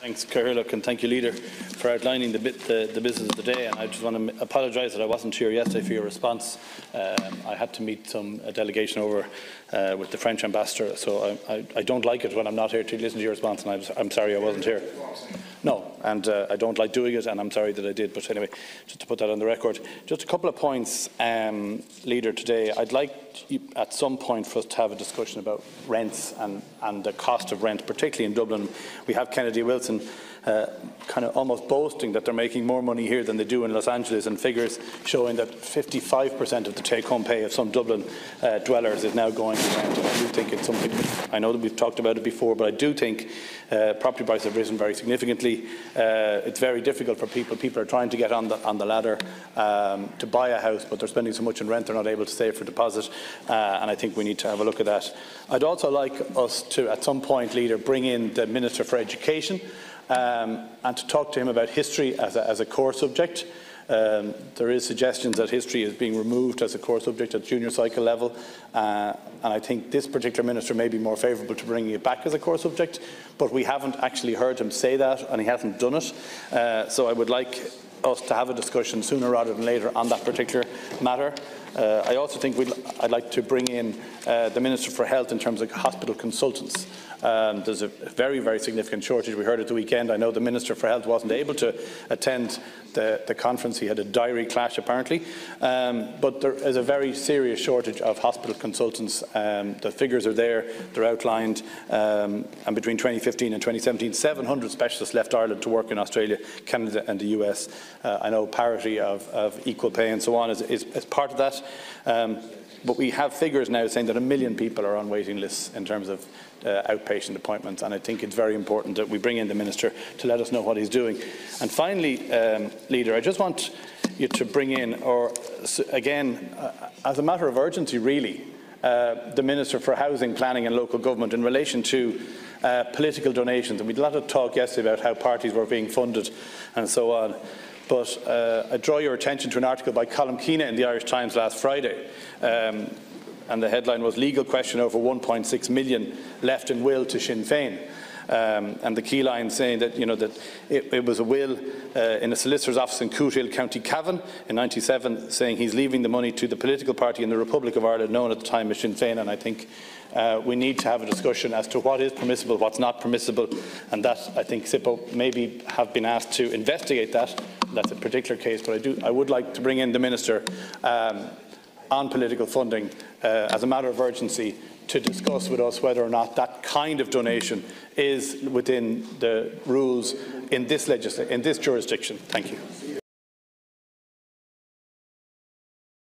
Thanks, Cathaoirleach, and thank you, Leader, for outlining the, bit, the, the business of the day. And I just want to apologise that I wasn't here yesterday for your response. Um, I had to meet some delegation over uh, with the French ambassador, so I, I, I, don't like it when I'm not here to listen to your response, and I'm, I'm sorry I wasn't here. No, and uh, I don't like doing it, and I'm sorry that I did. But anyway, just to put that on the record. Just a couple of points, um, Leader, today. I'd like you, at some point for us to have a discussion about rents and, and the cost of rent, particularly in Dublin. We have Kennedy Wilson uh, kind of almost boasting that they're making more money here than they do in Los Angeles, and figures showing that 55% of the take-home pay of some Dublin uh, dwellers is now going to rent. I do think it's something, I know that we've talked about it before, but I do think uh, property prices have risen very significantly. Uh, it's very difficult for people. People are trying to get on the, on the ladder um, to buy a house, but they're spending so much in rent they're not able to save for deposit, uh, and I think we need to have a look at that. I'd also like us to, at some point, Leader, bring in the Minister for Education um, and to talk to him about history as a, as a core subject. Um, there is suggestions that history is being removed as a core subject at junior cycle level, uh, and I think this particular minister may be more favourable to bringing it back as a core subject, but we haven't actually heard him say that, and he hasn't done it. Uh, so I would like us to have a discussion sooner rather than later on that particular matter. Uh, I also think I'd like to bring in uh, the Minister for Health in terms of hospital consultants. Um, there's a very, very significant shortage. We heard at the weekend. I know the Minister for Health wasn't able to attend the, the conference. He had a diary clash, apparently. Um, but there is a very serious shortage of hospital consultants. Um, the figures are there. They're outlined. Um, and between 2015 and 2017, 700 specialists left Ireland to work in Australia, Canada and the US. Uh, I know parity of, of, equal pay and so on is, is, is part of that. Um, but we have figures now saying that a million people are on waiting lists in terms of uh, outpatient appointments, and I think it's very important that we bring in the Minister to let us know what he's doing. And finally, um, Leader, I just want you to bring in, or again, uh, as a matter of urgency, really, uh, the Minister for Housing, Planning and Local Government in relation to uh, political donations. And we had a lot of talk yesterday about how parties were being funded and so on. But uh, I draw your attention to an article by Colm Keena in the Irish Times last Friday. Um, and the headline was Legal Question over 1.6 million left in will to Sinn Féin. Um, and the key line saying that, you know, that it, it was a will uh, in a solicitor's office in Cootehill, County Cavan in 97, saying he's leaving the money to the political party in the Republic of Ireland, known at the time as Sinn Féin. And I think uh, we need to have a discussion as to what is permissible, what's not permissible, and that I think SIPO maybe have been asked to investigate that. That's a particular case, but I, do, I would like to bring in the Minister um, on political funding uh, as a matter of urgency to discuss with us whether or not that kind of donation is within the rules in this, in this jurisdiction. Thank you.